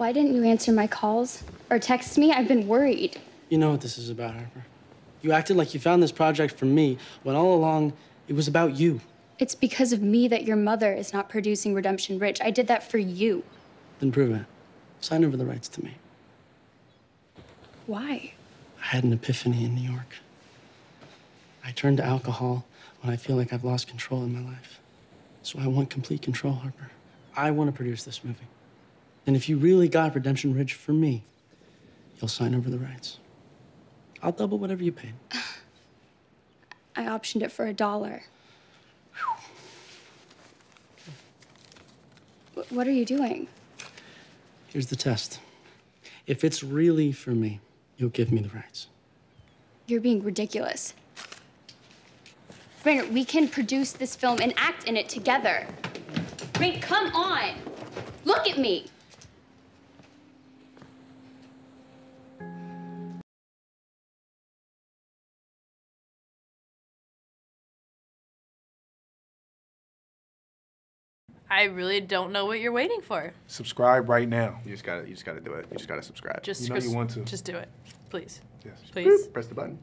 Why didn't you answer my calls or text me? I've been worried. You know what this is about, Harper. You acted like you found this project for me when all along it was about you. It's because of me that your mother is not producing Redemption Ridge. I did that for you. Then prove it. Sign over the rights to me. Why? I had an epiphany in New York. I turn to alcohol when I feel like I've lost control in my life. So I want complete control, Harper. I want to produce this movie. And if you really got Redemption Ridge for me, you'll sign over the rights. I'll double whatever you paid. I optioned it for a dollar. What are you doing? Here's the test. If it's really for me, you'll give me the rights. You're being ridiculous. Rainer, we can produce this film and act in it together. Rain, come on. Look at me. I really don't know what you're waiting for. Subscribe right now. You just gotta, you just gotta do it. You just gotta subscribe. Just You know just, you want to. Just do it, please. Yes. Please. press the button.